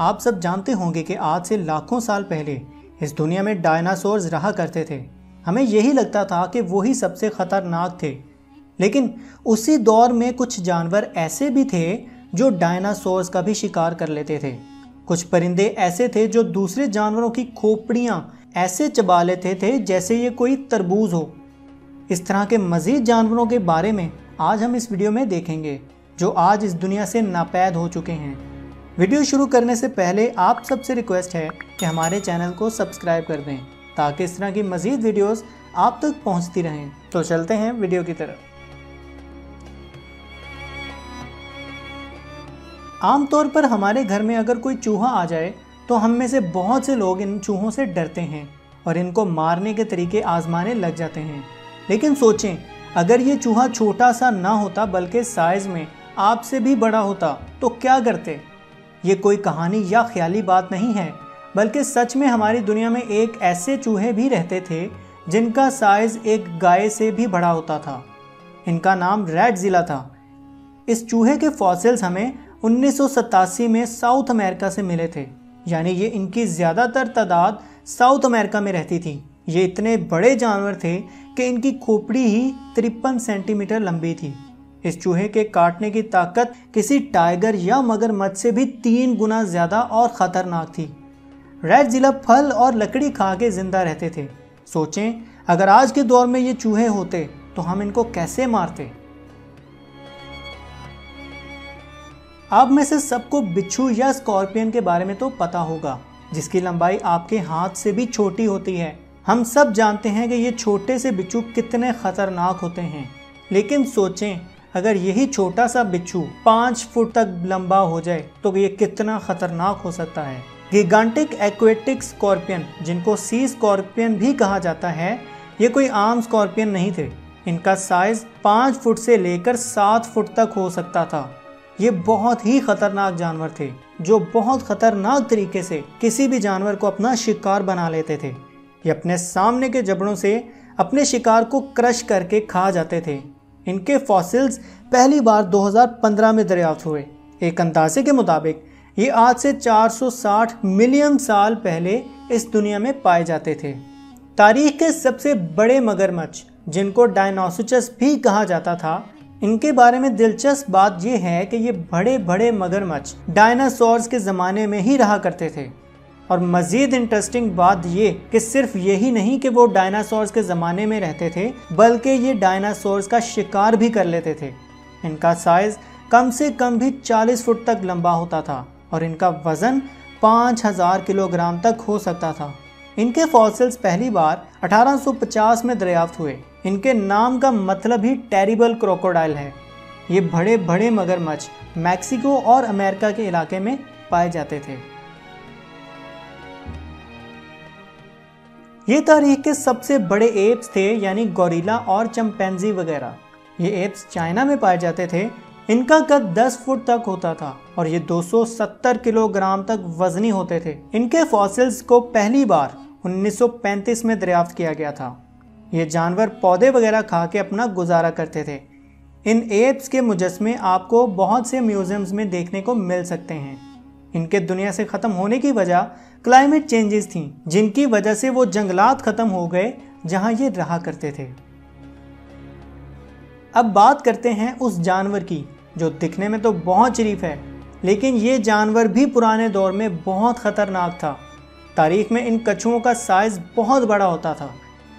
आप सब जानते होंगे कि आज से लाखों साल पहले इस दुनिया में डायनासोर्स रहा करते थे। हमें यही लगता था कि वही सबसे खतरनाक थे। लेकिन उसी दौर में कुछ जानवर ऐसे भी थे जो डायनासोर्स का भी शिकार कर लेते थे। कुछ परिंदे ऐसे थे जो दूसरे जानवरों की खोपड़ियाँ ऐसे चबा लेते थे जैसे ये कोई तरबूज हो। इस तरह के मज़ीद जानवरों के बारे में आज हम इस वीडियो में देखेंगे, जो आज इस दुनिया से नापैद हो चुके हैं। वीडियो शुरू करने से पहले आप सबसे रिक्वेस्ट है कि हमारे चैनल को सब्सक्राइब कर दें, ताकि इस तरह की मज़ीद वीडियोस आप तक पहुँचती रहें। तो चलते हैं वीडियो की तरफ़। आमतौर पर हमारे घर में अगर कोई चूहा आ जाए तो हम में से बहुत से लोग इन चूहों से डरते हैं और इनको मारने के तरीके आजमाने लग जाते हैं। लेकिन सोचें, अगर ये चूहा छोटा सा ना होता, बल्कि साइज़ में आपसे भी बड़ा होता तो क्या करते? ये कोई कहानी या ख्याली बात नहीं है, बल्कि सच में हमारी दुनिया में एक ऐसे चूहे भी रहते थे, जिनका साइज़ एक गाय से भी बड़ा होता था। इनका नाम रेड ज़िला था। इस चूहे के फॉसिल्स हमें उन्नीस सौ सतासी में साउथ अमेरिका से मिले थे। यानी ये इनकी ज़्यादातर तादाद साउथ अमेरिका में रहती थी। ये इतने बड़े जानवर थे कि इनकी खोपड़ी ही तिरपन सेंटीमीटर लंबी थी। इस चूहे के काटने की ताकत किसी टाइगर या मगरमच्छ से भी तीन गुना ज़्यादा और ख़तरनाक थी। रेड जिला फल और लकड़ी खा के ज़िंदा रहते थे। सोचें, अगर आज के दौर में ये चूहे होते तो हम इनको कैसे मारते? आप में से सबको बिच्छू या स्कॉर्पियन के बारे में तो पता होगा, जिसकी लंबाई आपके हाथ से भी छोटी होती है। हम सब जानते हैं कि ये छोटे से बिच्छू कितने खतरनाक होते हैं। लेकिन सोचें अगर यही छोटा सा बिच्छू पाँच फुट तक लंबा हो जाए तो ये कितना खतरनाक हो सकता है? गिगांटिक एक्वेटिक स्कॉर्पियन जिनको सी स्कॉर्पियन भी कहा जाता है, ये कोई आम स्कॉर्पियन नहीं थे। इनका साइज़ पाँच फुट से लेकर सात फुट तक हो सकता था। ये बहुत ही खतरनाक जानवर थे, जो बहुत खतरनाक तरीके से किसी भी जानवर को अपना शिकार बना लेते थे। ये अपने सामने के जबड़ों से अपने शिकार को क्रश करके खा जाते थे। इनके फॉसिल्स पहली बार 2015 में दरियाफ्त हुए। एक अंदाजे के मुताबिक, ये आज से 460 मिलियन साल पहले इस दुनिया में पाए जाते थे। तारीख के सबसे बड़े मगरमच्छ, जिनको डायनासोचस भी कहा जाता था, इनके बारे में दिलचस्प बात यह है कि ये बड़े बड़े मगरमच्छ डायनासोर्स के ज़माने में ही रहा करते थे। और मज़ीद इंटरेस्टिंग बात ये कि सिर्फ़ यही नहीं कि वो डायनासोर्स के ज़माने में रहते थे, बल्कि ये डायनासोर्स का शिकार भी कर लेते थे। इनका साइज़ कम से कम भी 40 फुट तक लंबा होता था और इनका वज़न 5000 किलोग्राम तक हो सकता था। इनके फॉसिल्स पहली बार 1850 में दरियाफ्त हुए। इनके नाम का मतलब ही टेरिबल क्रोकोडाइल है। ये बड़े बड़े मगरमच्छ मैक्सिको और अमेरिका के इलाके में पाए जाते थे। ये तारीख के सबसे बड़े एप्स थे, यानी गोरिल्ला और चंपैनजी वगैरह। ये एप्स चाइना में पाए जाते थे। इनका कद 10 फुट तक होता था और ये 270 किलोग्राम तक वजनी होते थे। इनके फॉसिल्स को पहली बार 1935 में दरियाफ्त किया गया था। ये जानवर पौधे वगैरह खा के अपना गुजारा करते थे। इन एप्स के मुजस्मे आपको बहुत से म्यूजियम्स में देखने को मिल सकते हैं। इनके दुनिया से ख़त्म होने की वजह क्लाइमेट चेंजेस थी, जिनकी वजह से वो जंगलात ख़त्म हो गए जहाँ ये रहा करते थे। अब बात करते हैं उस जानवर की, जो दिखने में तो बहुत शरीफ है, लेकिन ये जानवर भी पुराने दौर में बहुत ख़तरनाक था। तारीख में इन कछुओं का साइज़ बहुत बड़ा होता था।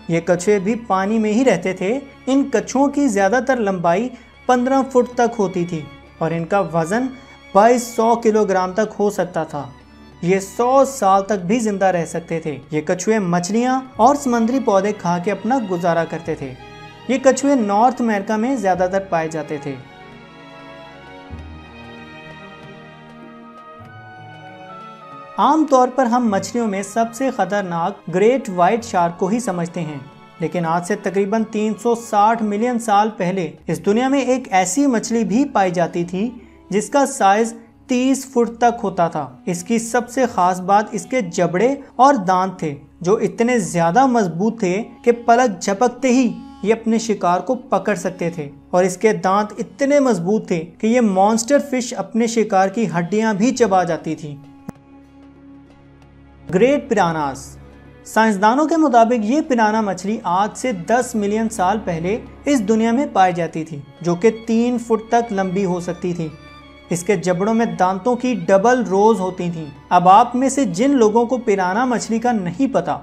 ये कछुए भी पानी में ही रहते थे। इन कछुओं की ज़्यादातर लंबाई 15 फुट तक होती थी और इनका वज़न 2200 किलोग्राम तक हो सकता था। ये 100 साल तक भी ज़िंदा रह सकते थे। ये कछुए मछलियाँ और समुद्री पौधे खा के अपना गुजारा करते थे। ये कछुए नॉर्थ अमेरिका में ज़्यादातर पाए जाते थे। आमतौर पर हम मछलियों में सबसे खतरनाक ग्रेट व्हाइट शार्क को ही समझते हैं। लेकिन आज से तकरीबन 360 मिलियन साल पहले इस दुनिया में एक ऐसी मछली भी पाई जाती थी जिसका साइज़ 30 फुट तक होता था। इसकी सबसे खास बात इसके जबड़े और दांत थे, जो इतने ज़्यादा मज़बूत थे कि पलक झपकते ही ये अपने शिकार को पकड़ सकते थे। और इसके दांत इतने मज़बूत थे कि ये मॉन्स्टर फ़िश अपने शिकार की हड्डियाँ भी चबा जाती थी। ग्रेट पिरानास साइंसदानों के मुताबिक ये पिराना मछली आज से 10 मिलियन साल पहले इस दुनिया में पाई जाती थी, जो कि तीन फुट तक लंबी हो सकती थी। इसके जबड़ों में दांतों की डबल रोज होती थी। अब आप में से जिन लोगों को पिराना मछली का नहीं पता,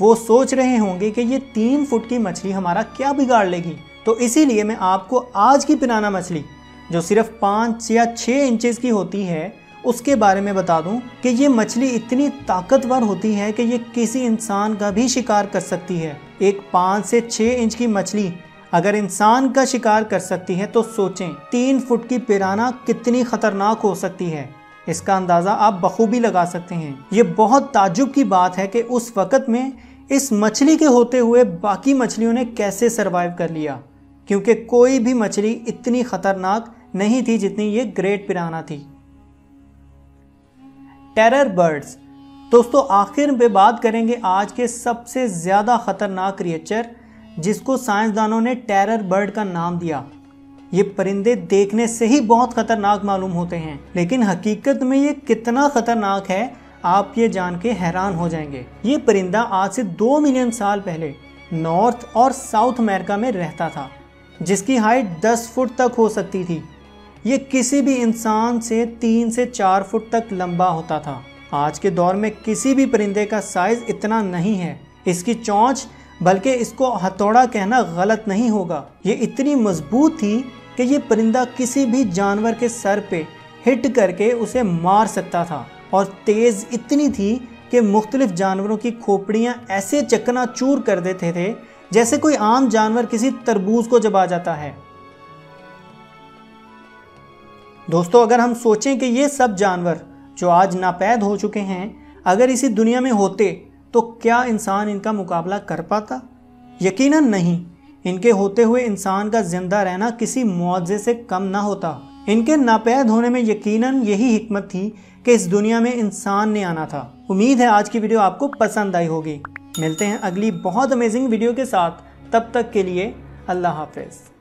वो सोच रहे होंगे कि ये तीन फुट की मछली हमारा क्या बिगाड़ लेगी। तो इसीलिए मैं आपको आज की पिराना मछली, जो सिर्फ़ पाँच या छः इंचेस की होती है, उसके बारे में बता दूँ कि ये मछली इतनी ताकतवर होती है कि ये किसी इंसान का भी शिकार कर सकती है। एक पाँच से छः इंच की मछली अगर इंसान का शिकार कर सकती है तो सोचें, तीन फुट की पिराना कितनी खतरनाक हो सकती है। इसका अंदाज़ा आप बखूबी लगा सकते हैं। ये बहुत ताजुब की बात है कि उस वक़्त में इस मछली के होते हुए बाकी मछलियों ने कैसे सरवाइव कर लिया। क्योंकि कोई भी मछली इतनी ख़तरनाक नहीं थी जितनी ये ग्रेट पिराना थी। टेरर बर्ड्स दोस्तों, आखिर में बात करेंगे आज के सबसे ज़्यादा ख़तरनाक क्रिएचर जिसको साइंसदानों ने टेरर बर्ड का नाम दिया। ये परिंदे देखने से ही बहुत ख़तरनाक मालूम होते हैं, लेकिन हकीकत में ये कितना ख़तरनाक है, आप ये जान के हैरान हो जाएँगे। ये परिंदा आज से दो मिलियन साल पहले नॉर्थ और साउथ अमेरिका में रहता था, जिसकी हाइट 10 फुट तक हो सकती थी। ये किसी भी इंसान से तीन से चार फुट तक लंबा होता था। आज के दौर में किसी भी परिंदे का साइज़ इतना नहीं है। इसकी चौंच बल्कि इसको हथौड़ा कहना गलत नहीं होगा। ये इतनी मज़बूत थी कि ये परिंदा किसी भी जानवर के सर पे हिट करके उसे मार सकता था। और तेज़ इतनी थी कि मुख्तलिफ़ जानवरों की खोपड़ियाँ ऐसे चकना चूर कर देते थे, जैसे कोई आम जानवर किसी तरबूज को जबा जाता है। दोस्तों, अगर हम सोचें कि ये सब जानवर जो आज नापैद हो चुके हैं, अगर इसी दुनिया में होते तो क्या इंसान इनका मुकाबला कर पाता? यकीनन नहीं। इनके होते हुए इंसान का ज़िंदा रहना किसी मुआवजे से कम ना होता। इनके नापैद होने में यकीनन यही हिकमत थी कि इस दुनिया में इंसान ने आना था। उम्मीद है आज की वीडियो आपको पसंद आई होगी। मिलते हैं अगली बहुत अमेजिंग वीडियो के साथ। तब तक के लिए अल्लाह हाफिज़।